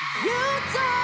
You don't